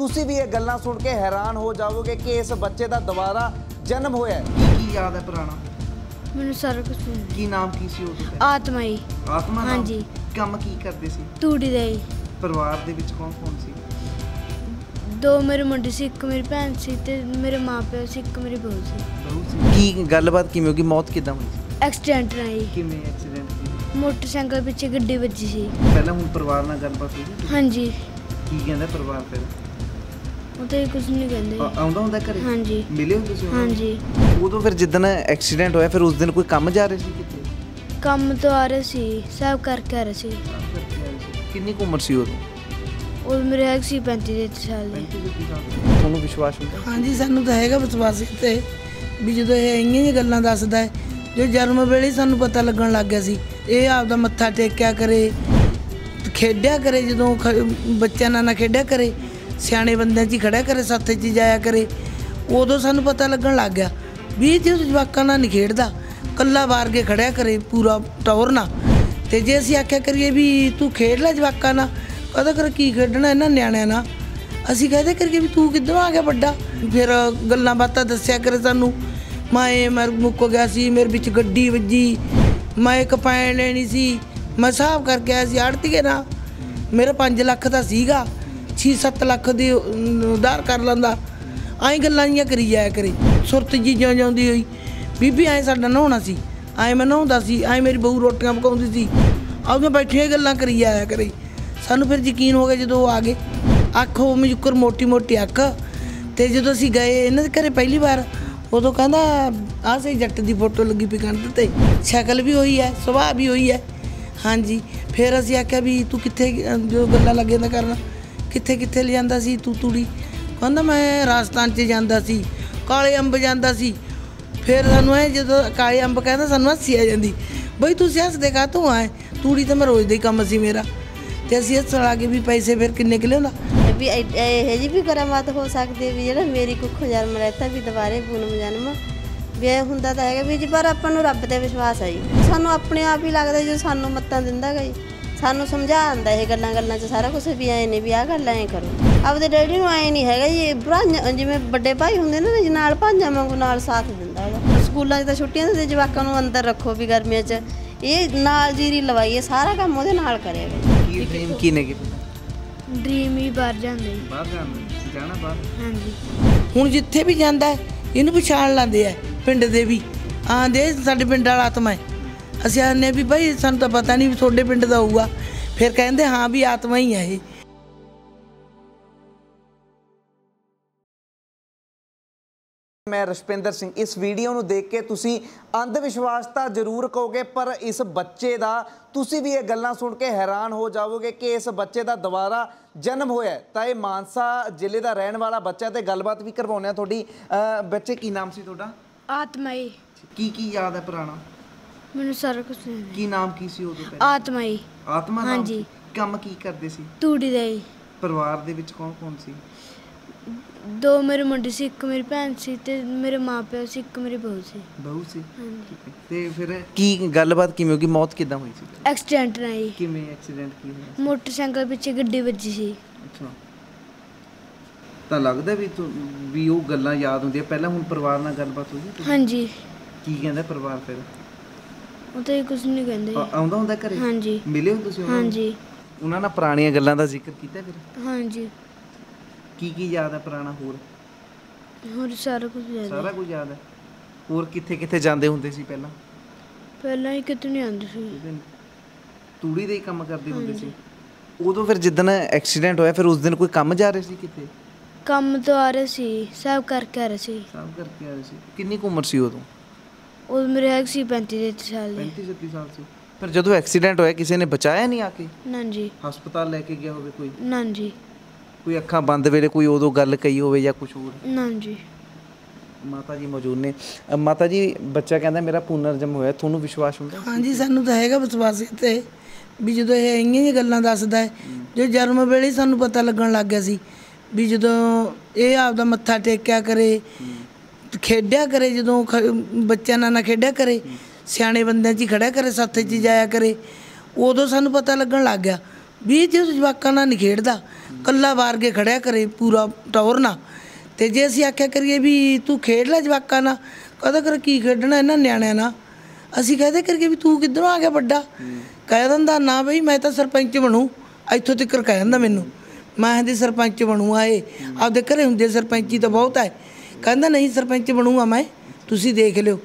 ਤੁਸੀਂ ਵੀ ਇਹ ਗੱਲਾਂ ਸੁਣ ਕੇ ਹੈਰਾਨ ਹੋ ਜਾਵੋਗੇ ਕਿ ਇਸ ਬੱਚੇ ਦਾ ਦੁਬਾਰਾ ਜਨਮ ਹੋਇਆ ਹੈ। ਕੀ ਯਾਦ ਹੈ ਪੁਰਾਣਾ? ਮੈਨੂੰ ਸਾਰਾ ਕੁਝ ਕੀ ਨਾਮ ਕੀ ਸੀ ਉਦੋਂ ਆਤਮਾ ਹੀ ਆਤਮਾ ਨਾਮ? ਹਾਂਜੀ। ਕੰਮ ਕੀ ਕਰਦੇ ਸੀ? ਤੂੜੀ ਦਾ ਹੀ ਪਰਿਵਾਰ ਦੇ ਵਿੱਚ ਕੌਣ ਕੌਣ ਸੀ? ਦੋ ਮੇਰੇ ਮੁੰਡੇ ਸੀ ਇੱਕ ਮੇਰੀ ਭੈਣ ਸੀ ਤੇ ਮੇਰੇ ਮਾਪਿਓ ਸੀ ਇੱਕ ਮੇਰੀ ਬਹੂ ਸੀ। ਬਹੂ ਸੀ? ਕੀ ਗੱਲਬਾਤ ਕਿਵੇਂ ਹੋ ਗਈ ਮੌਤ ਕਿਦਾਂ ਹੋਈ? ਸੀ ਐਕਸੀਡੈਂਟ ਨਾਲ ਹੀ ਕਿਵੇਂ ਐਕਸੀਡੈਂਟ ਸੀ ਮੋਟਰਸਾਈਕਲ ਪਿੱਛੇ ਗੱਡੀ ਵੱਜੀ ਸੀ। ਪਹਿਲਾਂ ਹੁਣ ਪਰਿਵਾਰ ਨਾਲ ਗੱਲਬਾਤ ਹੋਈ? ਸੀ? ਹਾਂਜੀ। ਕੀ ਕਹਿੰਦਾ ਪਰਿਵਾਰ ਫਿਰ? ਉਹ ਤਾਂ ਕੁਝ ਨਹੀਂ ਕਹਿੰਦੇ। ਆ- ਆਉਂਦਾ ਹੁੰਦਾ ਘਰੇ? ਹਾਂਜੀ। ਮਿਲੇ ਹੋ ਤੁਸੀਂ? ਹਾਂਜੀ। ਉਦੋਂ ਫਿਰ ਜਿੱਦਣ ਐਕਸੀਡੈਂਟ ਹੋਇਆ ਫਿਰ ਉਸ ਦਿਨ ਕੋਈ ਕੰਮ ਜਾ ਰਹੇ ਸੀ ਕਿਤੇ? ਕੰਮ ਤੋਂ ਆ ਰਹੇ ਸੀ ਸਭ ਕਰਕੇ ਆ ਰਹੇ ਸੀ। ਕਿੰਨੀ ਕੁ ਉਮਰ ਸੀ ਉਦੋਂ? ਉਹ ਮੇਰੇ ਹੈਗ ਸੀ 35 ਦੇ ਸਾਲ ਦੇ। ਤੁਹਾਨੂੰ ਵਿਸ਼ਵਾਸ ਹੁੰਦਾ? ਹਾਂਜੀ ਸਾਨੂੰ ਤਾਂ ਹੈਗਾ ਵਿਸ਼ਵਾਸ ਤੇ ਵੀ ਜਦੋਂ ਇਹ ਇੰਨੀਆਂ ਜਿਹੀਆਂ ਗੱਲਾਂ ਦੱਸਦਾ ਹੈ ਜੋ ਜਨਮ ਵੇਲੇ ਸਾਨੂੰ ਪਤਾ ਲੱਗਣ ਲੱਗ ਗਿਆ ਸੀ ਇਹ ਆਪਦਾ ਮੱਥਾ ਟੇਕਿਆ ਕਰੇ ਖੇਡਿਆ ਕਰੇ ਜਦੋਂ ਬੱਚਿਆਂ ਨਾਲ ਨਾ ਖੇਡਿਆ ਕਰੇ ਸਿਆਣੇ ਬੰਦਿਆਂ 'ਚ ਹੀ ਖੜਿਆ ਕਰੇ ਸਾਥੇ 'ਚ ਜਾਇਆ ਕਰੇ। ਉਦੋਂ ਸਾਨੂੰ ਪਤਾ ਲੱਗਣ ਲੱਗ ਗਿਆ ਵੀ ਇਹ ਜੇ ਜਵਾਕਾਂ ਨਾਲ ਨਹੀਂ ਖੇਡਦਾ। ਕੱਲਾ ਵਾਰ ਕੇ ਖੜਿਆ ਕਰੇ ਪੂਰਾ ਟੌਰ ਨਾ ਤੇ ਜੇ ਅਸੀਂ ਆਖਿਆ ਕਰੀਏ ਵੀ ਤੂੰ ਖੇਡ ਲੈ ਜਵਾਕਾਂ ਨਾਲ ਕਹਦਾ ਕਰ ਕੀ ਖੇਡਣਾ ਇਹਨਾਂ ਨਿਆਣਿਆਂ ਨਾਲ। ਅਸੀਂ ਕਹਦੇ ਕਰਕੇ ਵੀ ਤੂੰ ਕਿੱਧਰੋਂ ਆ ਗਿਆ ਵੱਡਾ? ਫਿਰ ਗੱਲਾਂ ਬਾਤਾਂ ਦੱਸਿਆ ਕਰੇ ਸਾਨੂੰ। ਮੈਂ ਮਰ ਮੁੱਕ ਗਿਆ ਸੀ, ਮੇਰੇ ਵਿੱਚ ਗੱਡੀ ਵੱਜੀ। ਮੈਂ ਇੱਕ ਪੈਣ ਲੈਣੀ ਸੀ। ਮੈਂ ਹਿਸਾਬ ਕਰਕੇ ਆਇਆ ਸੀ, ਆੜਤੀਏ ਨਾ ਮੇਰਾ 5 ਲੱਖ ਦਾ ਸੀਗਾ। 6-7 ਲੱਖ ਦੀ ਉਧਾਰ ਕਰ ਲੈਂਦਾ। ਐਂ ਗੱਲਾਂ ਜੀਆਂ ਕਰੀ ਜਾਇਆ ਕਰੇ। ਸੁਰਤ ਜੀ ਜਿਉਂ ਜਾਂਦੀ ਹੋਈ। ਬੀਬੀ ਐਂ ਸਾਡਾ ਨਹਾਉਣਾ ਸੀ। ਐਂ ਮੈਂ ਨਹਾਉਂਦਾ ਸੀ। ਐਂ ਮੇਰੀ ਬਹੂ ਰੋਟੀਆਂ ਪਕਾਉਂਦੀ ਸੀ। ਆਉਂਦੇ ਬੈਠੇ ਗੱਲਾਂ ਕਰੀ ਜਾਇਆ ਕਰੇ। ਸਾਨੂੰ ਫਿਰ ਯਕੀਨ ਹੋ ਗਿਆ ਜਦੋਂ ਉਹ ਆ ਗਏ। ਅੱਖ ਉਹ ਮਜੁਕਰ ਮੋਟੀ ਮੋਟੀ ਅੱਖ। ਤੇ ਜਦੋਂ ਅਸੀਂ ਗਏ ਇਹਨਾਂ ਦੇ ਘਰੇ ਪਹਿਲੀ ਵਾਰ ਉਦੋਂ ਕਹਿੰਦਾ ਆਹ ਸੇ ਜੱਟ ਦੀ ਫੋਟੋ ਲੱਗੀ ਪਈ ਕੰਧ ਤੇ। ਸ਼ਕਲ ਵੀ ਹੋਈ ਹੈ ਸੁਭਾਅ ਵੀ ਹੋਈ ਹੈ। ਹਾਂਜੀ। ਫਿਰ ਅਸੀਂ ਆਖਿਆ ਵੀ ਤੂੰ ਕਿੱਥੇ ਅਹ, ਜੋ ਗੱਲਾਂ ਲੱਗੇ ਨਾ ਕਰਨਾ। ਕਿੱਥੇ ਕਿੱਥੇ ਲਿਆਂਦਾ ਸੀ ਤੂੰ ਤੂੜੀ? ਕਹਿੰਦਾ ਮੈਂ ਰਾਜਸਥਾਨ 'ਚ ਜਾਂਦਾ ਸੀ, ਕਾਲੇ ਅੰਬ ਜਾਂਦਾ ਸੀ। ਫਿਰ ਸਾਨੂੰ ਇਹ ਜਦੋਂ ਕਾਲੇ ਅੰਬ ਕਹਿੰਦਾ ਸਾਨੂੰ ਹੱਸੀ ਆ ਜਾਂਦੀ, ਬਈ ਤੁਸੀਂ ਹੱਸਦੇ ਕਾ ਤੂੰ ਆਏ? ਤੂੜੀ ਤਾਂ ਮੈਂ ਰੋਜ਼ ਦਾ ਹੀ ਕੰਮ ਸੀ ਮੇਰਾ। ਤੇ ਅਸੀਂ ਹੱਸਣ ਲੱਗੇ ਵੀ ਪੈਸੇ ਫਿਰ ਕਿੰਨੇ ਕਿ ਲਿਆਉਂਦਾ? ਵੀ ਇਹ ਇਹ ਜੀ ਵੀ ਕਰਾਮਾਤ ਹੋ ਸਕਦੇ ਵੀ ਜਿਹੜਾ ਮੇਰੀ ਕੁੱਖ ਜਨਮ ਰਹਿਤਾ ਵੀ ਦੁਬਾਰੇ ਪੂਨਮ ਜਨਮ। ਵੀ ਇਹ ਹੁੰਦਾ ਤਾਂ ਹੈਗਾ ਵੀ ਜੀ ਪਰ ਆਪਾਂ ਨੂੰ ਰੱਬ ਤੇ ਵਿਸ਼ਵਾਸ ਹੈ ਜੀ। ਸਾਨੂੰ ਆਪਣੇ ਆਪ ਹੀ ਲੱਗਦਾ ਜੇ ਸਾਨੂੰ ਮੱਤਾਂ ਦਿੰਦਾ ਗਾ ਜੀ। ਸਾਨੂੰ ਸਮਝਾਉਂਦਾ ਇਹ ਗੱਲਾਂ ਗੱਲਾਂ 'ਚ ਸਾਰਾ ਕੁਝ ਵੀ ਐ ਨਹੀਂ ਵੀ ਆਹ ਗੱਲ ਐ ਕਰੋ। ਆਪਦੇ ਡੈਡੀ ਨੂੰ ਐ ਨਹੀਂ ਹੈਗਾ ਜੀ ਭਰਾ ਜਿਵੇਂ ਵੱਡੇ ਭਾਈ ਹੁੰਦੇ ਨੇ ਨਾ ਜੀ ਨਾਲ ਭਾਂਜਾਂ ਵਾਂਗੂ ਨਾਲ ਸਾਥ ਦਿੰਦਾ ਉਹਦਾ ਸਕੂਲਾਂ 'ਚ ਤਾਂ ਛੁੱਟੀਆਂ ਦੇ ਜਵਾਕਾਂ ਨੂੰ ਅੰਦਰ ਰੱਖੋ ਵੀ ਗਰਮੀਆਂ 'ਚ। ਇਹ ਨਾਲ ਜੀਰੀ ਲਵਾਈਏ ਸਾਰਾ ਕੰਮ ਉਹਦੇ ਨਾਲ ਕਰੇਗਾ ਕੀ ਡ੍ਰੀਮ ਕੀ ਨੇ ਕਿ? ਡ੍ਰੀਮ ਹੀ ਬਾਹਰ ਜਾਂਦੇ ਬਾਹਰ ਜਾਣਾ ਜਾਣਾ ਬਾਹਰ। ਹਾਂਜੀ। ਹੁਣ ਜਿੱਥੇ ਵੀ ਜਾਂਦਾ ਇਹਨੂੰ ਪਛਾਣ ਲੈਂਦੇ ਆ ਪਿੰਡ ਦੇ ਵੀ। ਆਂਦੇ ਸਾਡੇ ਪਿੰਡ ਵਾਲਾ ਆਤਮਾ ਹੈ। ਅਸੀਂ ਆਨੇ ਵੀ ਭਾਈ ਸਾਨੂੰ ਤਾਂ ਪਤਾ ਨਹੀਂ ਵੀ ਤੁਹਾਡੇ ਪਿੰਡ ਦਾ ਹੋਊਗਾ। ਫਿਰ ਕਹਿੰਦੇ ਹਾਂ ਵੀ ਆਤਮਾ ਹੀ ਹੈ ਇਹ। ਮੈਂ ਰਸ਼ਪਿੰਦਰ ਸਿੰਘ ਇਸ ਵੀਡੀਓ ਨੂੰ ਦੇਖ ਕੇ ਤੁਸੀਂ ਅੰਧ ਵਿਸ਼ਵਾਸ ਤਾਂ ਜ਼ਰੂਰ ਕਹੋਗੇ ਪਰ ਇਸ ਬੱਚੇ ਦਾ ਤੁਸੀਂ ਵੀ ਇਹ ਗੱਲਾਂ ਸੁਣ ਕੇ ਹੈਰਾਨ ਹੋ ਜਾਵੋਗੇ ਕਿ ਇਸ ਬੱਚੇ ਦਾ ਦੁਬਾਰਾ ਜਨਮ ਹੋਇਆ। ਤਾਂ ਇਹ ਮਾਨਸਾ ਜ਼ਿਲ੍ਹੇ ਦਾ ਰਹਿਣ ਵਾਲਾ ਬੱਚਾ ਤੇ ਗੱਲਬਾਤ ਵੀ ਕਰਵਾਉਂਦੇ ਆ ਤੁਹਾਡੀ। ਅਹ ਬੱਚੇ ਕੀ ਨਾਮ ਸੀ ਤੁਹਾਡਾ? ਆਤਮਾ ਹੀ। ਕੀ ਕੀ ਯਾਦ ਹੈ ਪੁਰਾਣਾ? ਮੈਨੂੰ ਸਾਰਾ ਕੁਝ ਕੀ ਨਾਮ ਕੀ ਸੀ ਉਦੋਂ ਪਹਿਲਾਂ? ਆਤਮਾ ਹੀ ਆਤਮਾ ਨਾਮ? ਹਾਂਜੀ। ਸੀ? ਕੰਮ ਕੀ ਕਰਦੇ ਸੀ? ਤੂੜੀ ਦਾ ਹੀ ਪਰਿਵਾਰ ਦੇ ਵਿੱਚ ਕੌਣ ਕੌਣ ਸੀ? ਦੋ ਮੇਰੇ ਮੁੰਡੇ ਸੀ ਇੱਕ ਮੇਰੀ ਭੈਣ ਸੀ ਤੇ ਮੇਰੇ ਮਾਪਿਓ ਸੀ ਇੱਕ ਮੇਰੀ ਬਹੂ ਸੀ। ਬਹੂ ਸੀ? ਹਾਂਜੀ। ਹੈ। ਤੇ ਫਿਰ ਕੀ ਗੱਲਬਾਤ ਕਿਵੇਂ ਹੋ ਗਈ ਮੌਤ ਕਿਦਾਂ ਹੋਈ ਸੀ? ਐਕਸੀਡੈਂਟ ਨਾਲ ਹੀ ਕਿਵੇਂ ਐਕਸੀਡੈਂਟ ਕੀ ਹੋਇਆ ਮੋਟਰਸਾਈਕਲ ਪਿੱਛੇ ਗੱਡੀ ਵੱਜੀ ਸੀ। ਅੱਛਾ। ਤਾਂ ਲੱਗਦਾ ਵੀ ਤੂੰ ਵੀ ਉਹ ਗੱਲਾਂ ਯਾਦ ਹੁੰਦੀਆਂ। ਪਹਿਲਾਂ ਹੁਣ ਪਰਿਵਾਰ ਨਾਲ ਗੱਲਬਾਤ ਹੋਈ ਤੁਹਾਡੀ? ਹਾਂਜੀ। ਕੀ ਕਹਿੰਦਾ ਪਰਿਵਾਰ ਫਿਰ? ਉਹ ਤਾਂ ਕੁਝ ਨਹੀਂ ਕਹਿੰਦੇ। ਆ- ਆਉਂਦਾ ਹੁੰਦਾ ਘਰੇ? ਹਾਂਜੀ। ਮਿਲੇ ਹੋ ਤੁਸੀਂ ਉਹਨਾਂ ਨੂੰ? ਹਾਂਜੀ। ਉਹਨਾਂ ਨਾਲ ਪੁਰਾਣੀਆਂ ਗੱਲਾਂ ਦਾ ਜ਼ਿਕਰ ਕੀਤਾ ਫਿਰ? ਹਾਂਜੀ। ਕੀ ਕੀ ਯਾਦ ਹੈ ਪੁਰਾਣਾ ਹੋਰ? ਹੋਰ ਸਾਰਾ ਕੁਝ ਯਾਦ ਹੈ ਸਾਰਾ ਕੁਝ ਯਾਦ ਹੈ ਹੋਰ ਕਿੱਥੇ ਕਿੱਥੇ ਜਾਂਦੇ ਹੁੰਦੇ ਸੀ ਪਹਿਲਾਂ? ਪਹਿਲਾਂ ਹੀ ਕਿਤੇ ਨਹੀਂ ਆਉਂਦੇ ਸੀ। ਉਹਦੇ ਤੂੜੀ ਦੇ ਹੀ ਕੰਮ ਕਰਦੇ ਹੁੰਦੇ ਸੀ। ਉਦੋਂ ਫਿਰ ਜਿੱਦਣ ਐਕਸੀਡੈਂਟ ਹੋਇਆ ਫਿਰ ਉਸ ਦਿਨ ਕੋਈ ਕੰਮ ਜਾ ਰਹੇ ਸੀ ਕਿਤੇ? ਕੰਮ ਤੋਂ ਆ ਰਹੇ ਸੀ ਸਭ ਕਰਕੇ ਆ ਰਹੇ ਸੀ। ਸਭ ਕਰਕੇ ਆ ਰਹੇ ਸੀ। ਕਿੰਨੀ ਕੁ ਉਮਰ ਸੀ ਉਦੋਂ? ਉਹ ਮੇਰੇ ਹੈਗ ਸੀ 35 ਦੇ ਸਾਲ ਦੇ। 35 36 ਸਾਲ ਸੀ। ਫਿਰ ਜਦੋਂ ਐਕਸੀਡੈਂਟ ਹੋਇਆ ਕਿਸੇ ਨੇ ਬਚਾਇਆ ਨਹੀਂ ਆ ਕੇ? ਨਾਂ ਜੀ ਹਸਪਤਾਲ ਲੈ ਕੇ ਗਿਆ ਹੋਵੇ ਕੋਈ? ਨਾਂ ਜੀ ਕੋਈ ਅੱਖਾਂ ਬੰਦ ਵੇਲੇ ਕੋਈ ਉਦੋਂ ਗੱਲ ਕਹੀ ਹੋਵੇ ਜਾਂ ਕੁਝ ਹੋਰ? ਨਾਂ ਜੀ ਮਾਤਾ ਜੀ ਮੌਜੂਦ ਨੇ। ਮਾਤਾ ਜੀ ਬੱਚਾ ਕਹਿੰਦਾ ਮੇਰਾ ਪੁਨਰ ਜਨਮ ਹੋਇਆ ਤੁਹਾਨੂੰ ਵਿਸ਼ਵਾਸ ਹੁੰਦਾ? ਹਾਂਜੀ ਸਾਨੂੰ ਤਾਂ ਹੈਗਾ ਵਿਸ਼ਵਾਸ ਤੇ ਵੀ ਜਦੋਂ ਇਹ ਇੰਨੀਆਂ ਜਿਹੀਆਂ ਗੱਲਾਂ ਦੱਸਦਾ ਹੈ ਜੋ ਜਨਮ ਵੇਲੇ ਸਾਨੂੰ ਪਤਾ ਲੱਗਣ ਲੱਗ ਗਿਆ ਸੀ ਵੀ ਜਦੋਂ ਇਹ ਆਪਦਾ ਮੱਥਾ ਟੇਕਿਆ ਕਰੇ ਖੇਡਿਆ ਕਰੇ ਜਦੋਂ ਖ- ਬੱਚਿਆਂ ਨਾਲ ਨਾ ਖੇਡਿਆ ਕਰੇ, ਸਿਆਣੇ ਬੰਦਿਆਂ 'ਚ ਹੀ ਖੜਿਆ ਕਰੇ, ਸਾਥੇ 'ਚ ਜਾਇਆ ਕਰੇ, ਉਦੋਂ ਸਾਨੂੰ ਪਤਾ ਲੱਗਣ ਲੱਗ ਗਿਆ ਵੀ ਇਹ ਜੇ ਜਵਾਕਾਂ ਨਾਲ ਨਹੀਂ ਖੇਡਦਾ, ਕੱਲਾ ਵਾਰ ਕੇ ਖੜਿਆ ਕਰੇ ਪੂਰਾ ਟੌਰ ਨਾ ਤੇ ਜੇ ਅਸੀਂ ਆਖਿਆ ਕਰੀਏ ਵੀ ਤੂੰ ਖੇਡ ਲੈ ਜਵਾਕਾਂ ਨਾਲ, ਕਹਦਾ ਕਰ ਕੀ ਖੇਡਣਾ ਇਹਨਾਂ ਨਿਆਣਿਆਂ ਨਾਲ? ਅਸੀਂ ਕਹਦੇ ਕਰੀਏ ਵੀ ਤੂੰ ਕਿੱਧਰੋਂ ਆ ਗਿਆ ਵੱਡਾ? ਕਹਿ ਦਿੰਦਾ, ਨਾ ਬਈ, ਮੈਂ ਤਾਂ ਸਰਪੰਚ ਬਣੂ। ਇੱਥੋਂ ਤੱਕ ਕਹਿ ਦਿੰਦਾ ਮੈਨੂੰ। ਮੈਂ ਦੀ ਸਰਪੰਚ ਬਣੂ ਆਏ ਆਪਦੇ ਘਰੇ ਹੁੰਦੇ ਸਰਪੰਚੀ ਤਾਂ ਬਹੁਤ ਹੈ ਕਹਿੰਦਾ, ਨਹੀਂ ਸਰਪੰਚ ਬਣੂਗਾ ਮੈਂ, ਤੁਸੀਂ ਦੇਖ ਲਿਓ।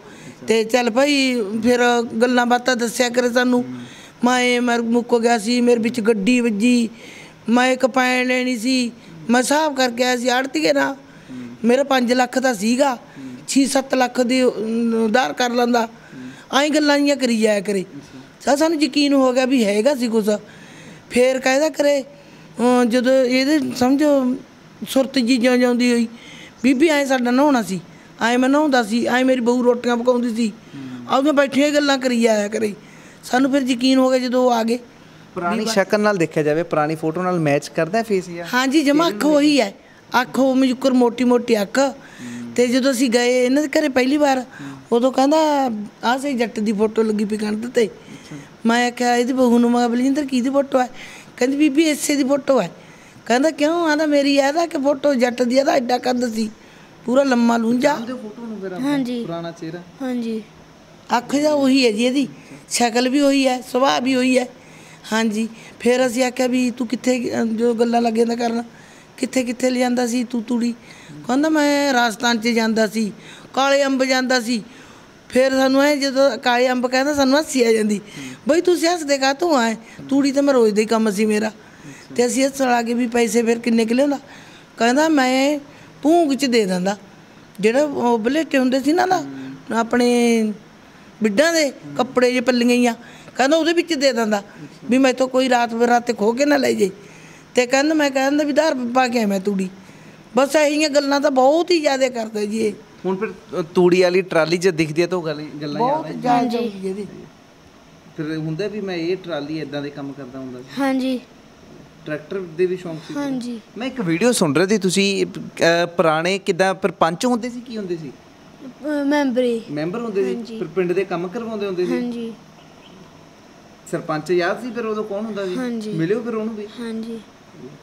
ਤੇ ਚੱਲ ਭਾਈ, ਫਿਰ ਗੱਲਾਂ ਬਾਤਾਂ ਦੱਸਿਆ ਕਰੇ ਸਾਨੂੰ। ਮੈਂ ਮਰ ਮੁੱਕ ਗਿਆ ਸੀ, ਮੇਰੇ ਵਿੱਚ ਗੱਡੀ ਵੱਜੀ, ਮੈਂ ਇੱਕ ਪੈਣ ਲੈਣੀ ਸੀ। ਮੈਂ ਹਿਸਾਬ ਕਰਕੇ ਆਇਆ ਸੀ, ਆੜਤੀਏ ਨਾ, ਮੇਰਾ 5 ਲੱਖ ਦਾ ਸੀਗਾ 6-7 ਲੱਖ ਦੀ ਉਧਾਰ ਕਰ ਲੈਂਦਾ। ਐਂ ਗੱਲਾਂ ਜੀਆਂ ਕਰੀ ਜਾਇਆ ਕਰੇ। ਸਾ ਸਾਨੂੰ ਯਕੀਨ ਹੋ ਗਿਆ ਵੀ ਹੈਗਾ ਸੀ ਕੁਛ। ਫੇਰ ਕਾਇਦਾ ਕਰੇ ਜਦੋਂ ਇਹਦੇ ਸਮਝੋ, ਸੁਰਤ ਜੀ ਜਿਉਂ ਜਾਂਦੀ ਹੋਈ ਬੀਬੀ ਐ ਸਾਡਾ ਨਹਾਉਣਾ ਸੀ। ਐ ਮੈਂ ਨਹਾਉਂਦਾ ਸੀ ਐ ਮੇਰੀ ਬਹੂ ਰੋਟੀਆਂ ਪਕਾਉਂਦੀ ਸੀ। ਆਉਂਦੇ ਬੈਠੀਆਂ ਗੱਲਾਂ ਕਰੀ ਜਾਇਆ ਕਰੇ। ਸਾਨੂੰ ਫਿਰ ਯਕੀਨ ਹੋ ਗਿਆ ਜਦੋਂ ਆ ਗਏ। ਪੁਰਾਣੀ ਸ਼ਕਲ ਨਾਲ ਦੇਖਿਆ ਜਾਵੇ ਪੁਰਾਣੀ ਫੋਟੋ ਨਾਲ ਮੈਚ ਕਰਦਾ ਫੇਸ ਜਾਂ ਹਾਂਜੀ ਜਮਾ ਅੱਖ ਉਹੀ ਹੈ। ਅੱਖ ਉਹ ਮਜੁਕਰ ਮੋਟੀ ਮੋਟੀ ਅੱਖ ਤੇ ਜਦੋਂ ਅਸੀਂ ਗਏ ਇਹਨਾਂ ਦੇ ਘਰੇ ਪਹਿਲੀ ਵਾਰ ਉਦੋਂ ਕਹਿੰਦਾ ਆਹ ਸੇ ਜੱਟ ਦੀ ਫੋਟੋ ਲੱਗੀ ਪਈ ਕੰਧ ਤੇ। ਮੈਂ ਕਿਹਾ ਇਹਦੀ ਬਹੂ ਨੂੰ ਮੈਂ ਬਲਜਿੰਦਰ ਕੀ ਦੀ ਫੋਟੋ ਹੈ? ਕਹਿੰਦੀ ਬੀਬੀ ਇਸੇ ਦੀ ਫੋਟੋ ਹੈ। ਕਹਿੰਦਾ ਕਿਉਂ? ਆਂਦਾ ਮੇਰੀ ਆਦਾ ਕਿ ਫੋਟੋ ਜੱਟ ਦੀ ਆਦਾ ਐਡਾ ਕੰਧ ਸੀ। ਪੂਰਾ ਲੰਮਾ ਲੂੰਜਾ। ਫੋਟੋ ਨੂੰ ਫਿਰ ਹਾਂਜੀ। ਪੁਰਾਣਾ ਚਿਹਰਾ। ਹਾਂਜੀ। ਅੱਖ ਦਾ ਉਹੀ ਹੈ ਜੀ ਇਹਦੀ। ਸ਼ਕਲ ਵੀ ਉਹੀ ਹੈ ਸੁਭਾਅ ਵੀ ਉਹੀ ਹੈ। ਹਾਂਜੀ। ਫਿਰ ਅਸੀਂ ਆਖਿਆ ਵੀ ਤੂੰ ਕਿੱਥੇ ਜੋ ਗੱਲਾਂ ਲੱਗੇ ਨਾ ਕਰਨ ਕਿੱਥੇ ਕਿੱਥੇ ਲਿਆਂਦਾ ਸੀ ਤੂੰ ਤੂੜੀ? ਕਹਿੰਦਾ ਮੈਂ ਰਾਜਸਥਾਨ 'ਚ ਜਾਂਦਾ ਸੀ ਕਾਲੇ ਅੰਬ ਜਾਂਦਾ ਸੀ। ਫਿਰ ਸਾਨੂੰ ਐ ਜਦੋਂ ਕਾਲੇ ਅੰਬ ਕਹਿੰਦਾ ਸਾਨੂੰ ਹੱਸੀ ਆ ਜਾਂਦੀ। ਬਈ ਤੁਸੀਂ ਹੱਸਦੇ ਕਾ ਤੂੰ ਆਏ? ਤੂੜੀ ਤਾਂ ਮੈਂ ਰੋਜ਼ ਦਾ ਹੀ ਕੰਮ ਸੀ ਮੇਰਾ। ਤੇ ਅਸੀਂ ਹੱਸਣ ਲੱਗੇ ਵੀ ਪੈਸੇ ਫਿਰ ਕਿੰਨੇ ਕਿਲੇ ਹੁੰਦਾ ਕਹਿੰਦਾ ਮੈਂ ਭੂੰਗ 'ਚ ਦੇ ਦਿੰਦਾ। ਜਿਹੜਾ ਉਹ ਬਲੇਟੇ ਹੁੰਦੇ ਸੀ ਨਾ ਨਾ ਆਪਣੇ ਬਿੱਡਾਂ ਦੇ ਕੱਪੜੇ ਜੇ ਪੱਲੀਆਂ ਹੀ ਆ ਕਹਿੰਦਾ ਉਹਦੇ ਵਿੱਚ ਦੇ ਦਿੰਦਾ ਵੀ ਮੈਂ ਤੋਂ ਕੋਈ ਰਾਤ ਬਰਾਤੇ ਖੋ ਕੇ ਨਾ ਲੈ ਜੇ ਤੇ ਕਹਿੰਦਾ ਮੈਂ ਕਹਿੰਦਾ ਵੀ ਧਾਰ ਪਾ ਕੇ ਆਇਆ ਮੈਂ ਤੂੜੀ। ਬਸ ਇਹੀਆਂ ਗੱਲਾਂ ਤਾਂ ਬਹੁਤ ਹੀ ਜ਼ਿਆਦਾ ਕਰਦਾ ਜੀ ਇਹ। ਹੁਣ ਫਿਰ ਤੂੜੀ ਵਾਲੀ ਟਰਾਲੀ 'ਚ ਦਿਖਦੀ ਹੈ ਤਾਂ ਉਹ ਗੱਲ ਗੱਲਾਂ ਯਾਦ ਬਹੁਤ ਜ਼ਿਆਦਾ ਚੱਲਦੀ ਇਹਦੀ। ਫਿਰ ਹੁੰਦਾ ਵੀ ਮੈਂ ਇਹ ਟਰਾਲੀ ਇਦਾਂ ਦੇ ਕੰਮ ਕਰਦਾ ਹੁੰਦਾ ਸੀ। ਹਾਂਜੀ। ਟਰੈਕਟਰ ਦੇ ਵੀ ਸ਼ੌਂਕ ਸੀ ਹਾਂਜੀ। ਮੈਂ ਇੱਕ ਵੀਡੀਓ ਸੁਣ ਰਿਹਾ ਸੀ ਤੁਸੀਂ ਪੁਰਾਣੇ ਕਿਦਾਂ ਪਰ ਪੰਚ ਹੁੰਦੇ ਸੀ ਕੀ ਹੁੰਦੇ ਸੀ? ਮੈਂਬਰੀ। ਮੈਂਬਰ ਹੁੰਦੇ ਸੀ? ਫਿਰ ਪਿੰਡ ਦੇ ਕੰਮ ਕਰਵਾਉਂਦੇ ਹੁੰਦੇ ਸੀ? ਹਾਂਜੀ। ਸਰਪੰਚ ਯਾਦ ਸੀ ਫਿਰ ਉਦੋਂ ਕੌਣ ਹੁੰਦਾ ਸੀ? ਹਾਂਜੀ। ਮਿਲਿਓ ਫਿਰ ਉਹਨੂੰ ਵੀ। ਹਾਂਜੀ।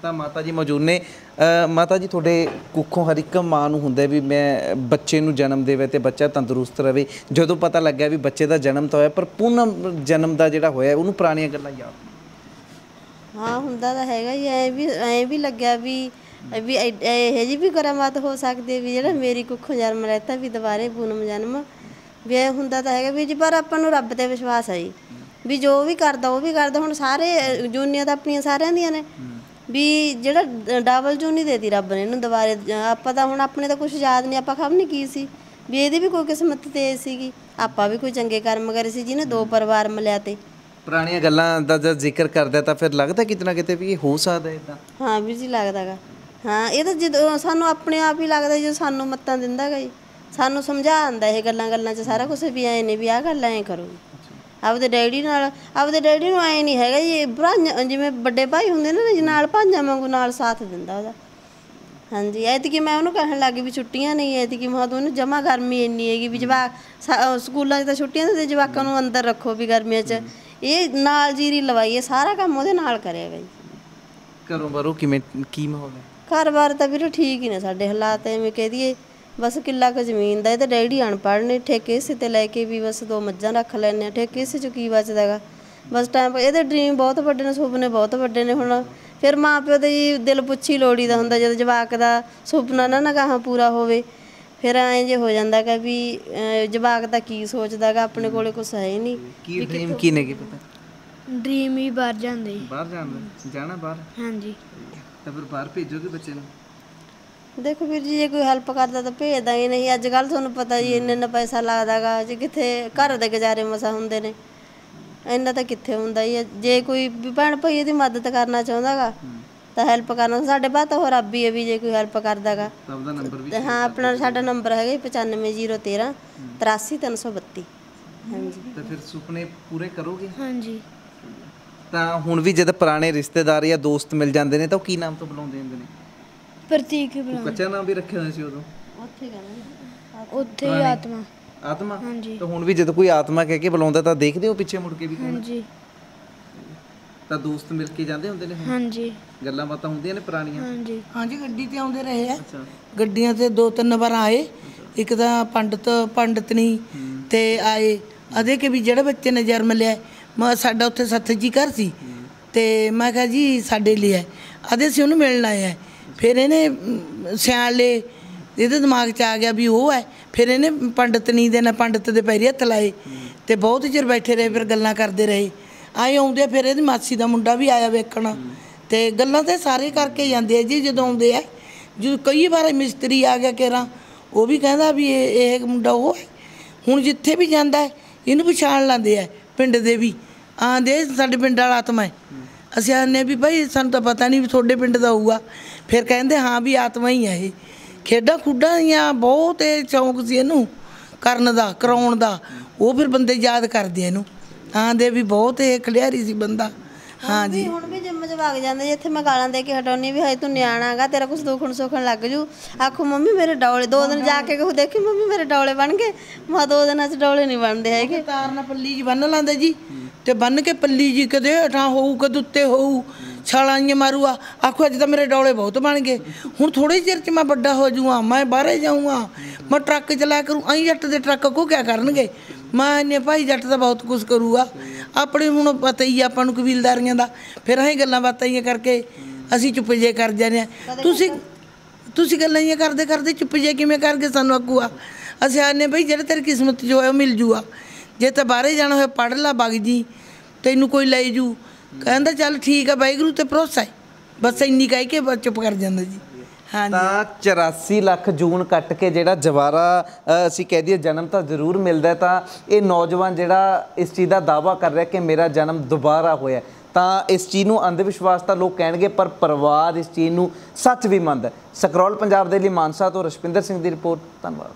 ਤਾਂ ਮਾਤਾ ਜੀ ਮੌਜੂਦ ਨੇ। ਅ, ਮਾਤਾ ਜੀ ਤੁਹਾਡੇ ਕੁੱਖੋਂ ਹਰ ਇੱਕ ਮਾਂ ਨੂੰ ਹੁੰਦਾ ਵੀ ਮੈਂ ਬੱਚੇ ਨੂੰ ਜਨਮ ਦੇਵੇ ਤੇ ਬੱਚਾ ਤੰਦਰੁਸਤ ਰਵੇ। ਜਦੋਂ ਪਤਾ ਲੱਗਿਆ ਵੀ ਬੱਚੇ ਦਾ ਜਨਮ ਤਾਂ ਹੋਇਆ ਪਰ ਪੂਨਮ ਜਨਮ ਦਾ ਜਿਹੜਾ ਹੋਇਆ ਉਹਨੂੰ ਪੁਰਾਣੀਆਂ ਗੱਲਾਂ ਯਾਦ। ਹਾਂ, ਹੁੰਦਾ ਤਾਂ ਹੈਗਾ ਹੀ ਐ ਵੀ ਐ ਵੀ ਲੱਗਿਆ ਵੀ ਵੀ ਐ- ਇਹ ਜੀ ਵੀ ਕਰਾਮਾਤ ਹੋ ਸਕਦੇ ਵੀ ਜਿਹੜਾ ਮੇਰੀ ਕੁੱਖੋਂ ਜਨਮ ਲੈਤਾ ਵੀ ਦੁਬਾਰੇ ਪੂਨਮ ਜਨਮ। ਵੀ ਇਹ ਹੁੰਦਾ ਤਾਂ ਹੈਗਾ ਵੀ ਜੀ, ਪਰ ਆਪਾਂ ਨੂੰ ਰੱਬ ਤੇ ਵਿਸ਼ਵਾਸ ਹੈ ਜੀ। ਵੀ ਜੋ ਵੀ ਕਰਦਾ, ਉਹ ਵੀ ਕਰਦਾ, ਹੁਣ ਸਾਰੇ ਜੂਨੀਆਂ ਤਾਂ ਆਪਣੀਆਂ ਸਾਰਿਆਂ ਦੀਆਂ ਨੇ। ਵੀ ਜਿਹੜਾ ਡਬਲ ਜੂਨੀ ਦੇਤੀ ਰੱਬ ਨੇ ਇਹਨੂੰ ਦੁਬਾਰੇ ਆਪਾਂ ਤਾਂ ਹੁਣ ਆਪਣੇ ਤਾਂ ਕੁਝ ਯਾਦ ਨਹੀਂ, ਆਪਾਂ ਖਬ ਨਹੀਂ ਕੀ ਸੀ। ਵੀ ਇਹਦੀ ਵੀ ਕੋਈ ਕਿਸਮਤ ਤੇਜ਼ ਸੀਗੀ। ਆਪਾਂ ਵੀ ਕੋਈ ਚੰਗੇ ਕਰਮ ਕਰੇ ਸੀ, ਜਿਹਨੇ ਦੋ ਪਰਿਵਾਰ ਮਿਲਿਆ ਤੇ। ਪੁਰਾਣੀਆਂ ਗੱਲਾਂ ਦਾ ਜਦ ਜ਼ਿਕਰ ਕਰਦਾ ਤਾਂ ਫਿਰ ਲੱਗਦਾ ਕਿਤੇ ਕਿਤੇ ਵੀ ਇਹ ਹੋ ਸਕਦਾ ਇਦਾਂ ਹਾਂ ਵੀਰ ਜੀ ਲੱਗਦਾਗਾ ਹਾਂ, ਇਹ ਤਾਂ ਜਦੋਂ ਸਾਨੂੰ ਆਪਣੇ ਆਪ ਹੀ ਲੱਗਦਾ ਜਦੋਂ ਸਾਨੂੰ ਮੱਤਾਂ ਦਿੰਦਾਗਾ ਜੀ। ਸਾਨੂੰ ਸਮਝਾਉਂਦਾ ਇਹ ਗੱਲਾਂ ਗੱਲਾਂ 'ਚ ਸਾਰਾ ਕੁਝ ਵੀ ਐ ਨਹੀਂ ਵੀ ਆਹ ਗੱਲ ਐ ਕਰੋ ਆਪਦੇ ਡੈਡੀ ਨਾਲ, ਆਪਦੇ ਡੈਡੀ ਨੂੰ ਐ ਨਹੀਂ ਹੈਗਾ ਜੀ ਭਰਾ ਜਿਵੇਂ ਵੱਡੇ ਭਾਈ ਹੁੰਦੇ ਨੇ ਨਾ ਜੀ, ਨਾਲ ਭਾਂਜਾਂ ਵਾਂਗੂ ਨਾਲ ਸਾਥ ਦਿੰਦਾ ਉਹਦਾ। ਹਾਂਜੀ, ਐਤਕੀ ਮੈਂ ਉਹਨੂੰ ਕਹਿਣ ਲੱਗੀ ਵੀ ਛੁੱਟੀਆਂ ਨਹੀਂ ਐਤਕੀ ਮੈਂ ਕਿਹਾ ਜਮਾ ਗਰਮੀ ਇੰਨੀ ਹੈਗੀ ਵੀ ਜਵਾਕ ਸਕੂਲਾਂ 'ਚ ਤਾਂ ਛੁੱਟੀਆਂ ਦੇ ਜਵਾਕਾਂ ਨੂੰ ਅੰਦਰ ਰੱਖੋ ਵੀ ਗਰਮੀਆਂ 'ਚ। ਇਹ ਨਾਲ ਜੀਰੀ ਲਵਾਈਏ ਸਾਰਾ ਕੰਮ ਉਹਦੇ ਨਾਲ ਕਰਿਆ ਜੀ ਘਰੋਂ ਬਾਹਰੋਂ ਕਿਵੇਂ ਕੀ ਮਾਹੌਲ ਹੈ? ਘਰ-ਬਾਰ ਤਾਂ ਵੀਰੇ ਠੀਕ ਹੀ ਨੇ ਸਾਡੇ ਹਾਲਾਤ ਐਵੇਂ ਕਹਿ ਦਈਏ ਬਸ ਕਿੱਲਾ ਕੁ ਜ਼ਮੀਨ ਦਾ ਇਹ ਤਾਂ ਡੈਡੀ ਅਨਪੜ੍ਹ ਨੇ ਠੇਕੇ ਹਿੱਸੇ ਤੇ ਲੈ ਕੇ ਵੀ ਬਸ ਦੋ ਮੱਝਾਂ ਰੱਖ ਲੈਣੇ ਆ ਠੇਕੇ ਹਿੱਸੇ ਚ ਕੀ ਬਚਦਾਗਾ ਬਸ ਟਾਈਮ ਇਹਦੇ ਡ੍ਰੀਮ ਬਹੁਤ ਵੱਡੇ ਨੇ ਸੁਪਨੇ ਬਹੁਤ ਵੱਡੇ ਨੇ ਹੁਣ। ਫਿਰ ਮਾਂ ਪਿਓ ਦੇ ਦਿਲ ਪੁੱਛੀ ਲੋੜੀ ਦਾ ਹੁੰਦਾ ਜਦੋਂ ਜਵਾਕ ਦਾ ਸੁਪਨਾ ਨਾ ਨਗਾਹਾਂ ਪੂਰਾ ਹੋਵੇ। ਫਿਰ ਐਂ ਜੇ ਹੋ ਜਾਂਦਾ ਕਿ ਵੀ ਜਵਾਕ ਦਾ ਕੀ ਸੋਚਦਾਗਾ ਆਪਣੇ ਕੋਲੇ ਕੁਝ ਹੈ ਨਹੀਂ। ਕੀ ਡ੍ਰੀਮ ਕੀ ਨੇ ਕੀ ਪਤਾ? ਡ੍ਰੀਮ ਹੀ ਬਾਹਰ ਜਾਂਦੇ ਜੀ। ਬਾਹਰ ਜਾਣਾ ਜਾਣਾ ਬਾਹਰ? ਹਾਂਜੀ। ਤਾਂ ਫਿਰ ਬਾਹਰ ਭੇਜੋਗੇ ਬੱਚੇ ਨੂੰ? ਦੇਖੋ ਵੀਰ ਜੀ ਜੇ ਕੋਈ ਹੈਲਪ ਕਰਦਾ ਤਾਂ ਭੇਜ ਦਾਂਗੇ ਨਹੀਂ। ਅੱਜ ਕੱਲ ਤੁਹਾਨੂੰ ਪਤਾ ਜੀ ਇੰਨਾ ਇੰਨਾ ਪੈਸਾ ਲੱਗਦਾਗਾ। ਜੇ ਕਿੱਥੇ ਘਰ ਦੇ ਗੁਜ਼ਾਰੇ ਮਸਾ ਹੁੰਦੇ ਨੇ। ਇੰਨਾ ਤਾਂ ਕਿੱਥੇ ਹੁੰਦਾ ਹੀ ਹੈ। ਜੇ ਕੋਈ ਵੀ ਭੈਣ ਭਾਈ ਇਹਦੀ ਮਦਦ ਕਰਨਾ ਚਾਹੁੰਦਾਗਾ ਤਾਂ ਹੈਲਪ ਕਰਨਾ। ਸਾਡੇ ਬਾਤ ਤਾਂ ਹੋਰ ਰੱਬ ਹੀ ਵੀ ਜੇ ਕੋਈ ਹੈਲਪ ਕਰਦਾਗਾ। ਤਾਂ ਉਹਦਾ ਨੰਬਰ ਵੀ ਤੇ ਹਾਂ ਆਪਣਾ ਸਾਡਾ ਨੰਬਰ ਹੈਗਾ ਜੀ 95013 83332 ਹਾਂਜੀ। ਤਾਂ ਫਿਰ ਸੁਪਨੇ ਪੂਰੇ ਕਰੋਗੇ? ਹਾਂਜੀ। ਤਾਂ ਹੁਣ ਵੀ ਜਦ ਪੁਰਾਣੇ ਰਿਸ਼ਤੇਦਾਰ ਜਾਂ ਦੋਸਤ ਮਿਲ ਜਾਂਦੇ ਨੇ ਤਾਂ ਉਹ ਕੀ ਨਾਮ ਤੋਂ ਬੁਲਾਉਂਦੇ ਹੁੰਦੇ ਨੇ? ਪ੍ਰਤੀਕ ਹੀ ਬੁਲਾਉਂਦੇ। ਕੱਚਾ ਨਾਮ ਵੀ ਰੱਖਿਆ ਹੋਇਆ ਸੀ ਉਦੋਂ? ਉੱਥੇ ਕਹਿੰਦਾ ਉੱਥੇ ਹੀ ਆਤਮਾ। ਆਤਮਾ? ਹਾਂਜੀ। ਤਾਂ ਹੁਣ ਵੀ ਜਦ ਕੋਈ ਆਤਮਾ ਕਹਿ ਕੇ ਬੁਲਾਉਂਦਾ ਤਾਂ ਦੇਖਦੇ ਹੋ ਪਿੱਛੇ ਮੁੜ ਕੇ ਵੀ ਹੈ? ਹਾਂਜੀ। ਤਾਂ ਦੋਸਤ ਮਿਲ ਕੇ ਜਾਂਦੇ ਹੁੰਦੇ ਨੇ ਹੁਣ? ਹਾਂਜੀ। ਗੱਲਾਂ ਬਾਤਾਂ ਹੁੰਦੀਆਂ ਨੇ ਪੁਰਾਣੀਆਂ? ਹਾਂਜੀ। ਹਾਂਜੀ ਗੱਡੀ ਤੇ ਆਉਂਦੇ ਰਹੇ ਆ। ਅੱਛਾ। ਗੱਡੀਆਂ ਤੇ ਦੋ ਤਿੰਨ ਵਾਰ ਆਏ। ਇੱਕ ਤਾਂ ਪੰਡਤ ਪੰਡਤਨੀ ਤੇ ਆਏ। ਅਦੇ ਕਿ ਵੀ ਜਿਹੜੇ ਬੱਚੇ ਨੇ ਜਨਮ ਲਿਆ ਮੈਂ ਸਾਡਾ ਉੱਥੇ ਸੱਥਜੀ ਘਰ ਸੀ। ਤੇ ਮੈਂ ਕਿਹਾ ਜੀ ਸਾਡੇ ਲਈ ਹੈ। ਅਦੇ ਅਸੀਂ ਉਹਨੂੰ ਮਿਲਣ ਆਏ ਆ ਫਿਰ ਇਹਨੇ ਅਮ, ਸਿਆਣ ਲਏ ਇਹਦੇ ਦਿਮਾਗ 'ਚ ਆ ਗਿਆ ਵੀ ਉਹ ਹੈ। ਫਿਰ ਇਹਨੇ ਪੰਡਤਨੀ ਦੇ ਨਾਲ ਪੰਡਤ ਦੇ ਪੈਰੀ ਹੱਥ ਲਾਏ। ਤੇ ਬਹੁਤ ਚਿਰ ਬੈਠੇ ਰਹੇ ਫਿਰ ਗੱਲਾਂ ਕਰਦੇ ਰਹੇ। ਆਏ ਆਉਂਦੇ ਫਿਰ ਇਹਦੀ ਮਾਸੀ ਦਾ ਮੁੰਡਾ ਵੀ ਆਇਆ ਵੇਖਣ। ਤੇ ਗੱਲਾਂ ਤੇ ਸਾਰੇ ਕਰਕੇ ਜਾਂਦੇ ਆ ਜੀ, ਜਦੋਂ ਆਉਂਦੇ ਆ। ਜਦੋਂ ਕਈ ਵਾਰ ਮਿਸਤਰੀ ਆ ਗਿਆ ਕੇਰਾ ਉਹ ਵੀ ਕਹਿੰਦਾ ਵੀ ਇਹ ਇਹ ਮੁੰਡਾ ਉਹ ਹੈ। ਹੁਣ ਜਿੱਥੇ ਵੀ ਜਾਂਦਾ ਇਹਨੂੰ ਪਛਾਣ ਲੈਂਦੇ ਆ, ਪਿੰਡ ਦੇ ਵੀ। ਆਂਦੇ, ਸਾਡੇ ਪਿੰਡ ਵਾਲਾ ਆਤਮਾ ਹੈ। ਅਸੀਂ ਆਨੇ ਵੀ ਭਾਈ, ਸਾਨੂੰ ਤਾਂ ਪਤਾ ਨਹੀਂ ਵੀ ਤੁਹਾਡੇ ਪਿੰਡ ਦਾ ਹੋਊਗਾ। ਫਿਰ ਕਹਿੰਦੇ, ਹਾਂ ਵੀ ਆਤਮਾ ਹੀ ਹੈ ਇਹ। ਖੇਡਾਂ ਖੁੱਡਾਂ ਦੀਆਂ ਬਹੁਤ ਇਹ ਚੌਂਕ ਸੀ ਇਹਨੂੰ, ਕਰਨ ਦਾ, ਕਰਾਉਣ ਦਾ। ਉਹ ਫਿਰ ਬੰਦੇ ਯਾਦ ਕਰਦੇ ਇਹਨੂੰ। ਇਹਨੂੰ ਆਂਦੇ ਵੀ ਬਹੁਤ ਇਹ ਖਲਿਆਰੀ ਸੀ ਬੰਦਾ। ਹਾਂ ਜੀ ਹੁਣ ਵੀ ਜਿੰਮ ਚ ਵਗ ਜਾਂਦੇ ਜਿੱਥੇ ਮੈਂ ਗਾਲਾਂ ਦੇ ਕੇ ਹਟਾਉਣੀ ਵੀ ਹਜੇ ਤੂੰ ਨਿਆਣਾਗਾ ਤੇਰਾ ਕੁਝ ਦੁਖਣ ਸੁਖਣ ਲੱਗ ਜੂ। ਆਖੋ ਮੰਮੀ ਮੇਰੇ ਡੌਲੇ ਦੋ ਦਿਨ ਜਾ ਕੇ ਕਹੂ ਦੇਖੀ ਮੰਮੀ ਮੇਰੇ ਡੌਲੇ ਬਣ ਗਏ। ਮੈਂ ਦੋ ਦਿਨਾਂ ਚ ਡੌਲੇ ਨਹੀਂ ਬਣਦੇ ਹੈਗੇ। ਤਾਰ ਨਾਲ ਪੱਲੀ ਜੀ ਬੰਨ ਲਾਂਦੇ ਜੀ ਤੇ ਬੰਨ ਕੇ ਪੱਲੀ ਜੀ ਕਦੇ ਹਠਾਂ ਹੋਊ ਕਦੇ ਉੱਤੇ ਹੋਊ। ਛਾਲਾਂ ਜਿਹੀਆਂ ਮਾਰੂਆ ਆਖੋ, ਅੱਜ ਤਾਂ ਮੇਰੇ ਡੌਲੇ ਬਹੁਤ ਬਣ ਗਏ। ਹੁਣ ਥੋੜੇ ਚਿਰ ਚ ਮੈਂ ਵੱਡਾ ਹੋ ਜਾਊਂਗਾ, ਮੈਂ ਬਾਹਰੇ ਜਾਊਂਗਾ। ਮੈਂ ਟਰੱਕ ਚਲਾਇਆ ਕਰੂੰ ਅਈ ਜੱਟ ਦੇ ਟਰੱਕ ਕੋ ਕਿਆ ਕਰਨਗੇ? ਮੈਂ ਨੇ ਭਾਈ ਜੱਟ ਤਾਂ ਬਹੁਤ ਕੁਝ ਕਰੂਗਾ। ਆਪਣੇ ਹੁਣ ਪਤਾ ਹੀ ਆ ਆਪਾਂ ਨੂੰ ਕਬੀਲਦਾਰੀਆਂ ਦਾ। ਫਿਰ ਅਸੀਂ ਗੱਲਾਂ ਬਾਤਾਂ ਹੀ ਕਰਕੇ ਅਸੀਂ ਚੁੱਪ ਜੇ ਕਰ ਜਾਂਦੇ ਆ ਤੁਸੀਂ ਤੁਸੀਂ ਗੱਲਾਂ ਹੀ ਕਰਦੇ ਕਰਦੇ ਚੁੱਪ ਜੇ ਕਿਵੇਂ ਕਰਕੇ ਸਾਨੂੰ ਆਗੂਆ ਅਸੀਂ ਆਨੇ ਬਈ ਜਿਹੜੇ ਤੇਰੀ ਕਿਸਮਤ 'ਚ ਹੋਇਆ ਉਹ ਮਿਲ ਜੂਗਾ। ਜੇ ਤਾਂ ਬਾਹਰੇ ਜਾਣਾ ਹੋਇਆ, ਪੜ੍ਹ ਲਾ ਬਗ ਜੀ। ਤੈਨੂੰ ਕੋਈ ਲੈ ਜੂ। ਕਹਿੰਦਾ ਚੱਲ ਠੀਕ ਆ ਵਾਹਿਗੁਰੂ ਤੇ ਭਰੋਸਾ ਹੈ। ਬਸ ਇੰਨੀ ਕਹਿ ਕੇ ਬਸ ਚੁੱਪ ਕਰ ਜਾਂਦਾ ਜੀ। ਹਾਂਜੀ। ਤਾਂ 84 ਲੱਖ ਜੂਨ ਕੱਟ ਕੇ ਜਿਹੜਾ ਜਵਾਰਾ ਅਸੀਂ ਕਹਿ ਦਈਏ ਜਨਮ ਤਾਂ ਜ਼ਰੂਰ ਮਿਲਦਾ ਤਾਂ ਇਹ ਨੌਜਵਾਨ ਜਿਹੜਾ ਇਸ ਚੀਜ਼ ਦਾ ਦਾਵਾ ਕਰ ਰਿਹਾ ਕਿ ਮੇਰਾ ਜਨਮ ਦੁਬਾਰਾ ਹੋਇਆ ਤਾਂ ਇਸ ਚੀਜ਼ ਨੂੰ ਅੰਧ ਵਿਸ਼ਵਾਸ ਤਾਂ ਲੋਕ ਕਹਿਣਗੇ, ਪਰ ਪਰਿਵਾਰ ਇਸ ਚੀਜ਼ ਨੂੰ ਸੱਚ ਵੀ ਮੰਨਦਾ ਹੈ। ਸਕਰੋਲ ਪੰਜਾਬ ਦੇ ਲਈ ਮਾਨਸਾ ਤੋਂ ਰਸ਼ਪਿੰਦਰ ਸਿੰਘ ਦੀ ਰਿਪੋਰਟ, ਧੰਨਵਾਦ।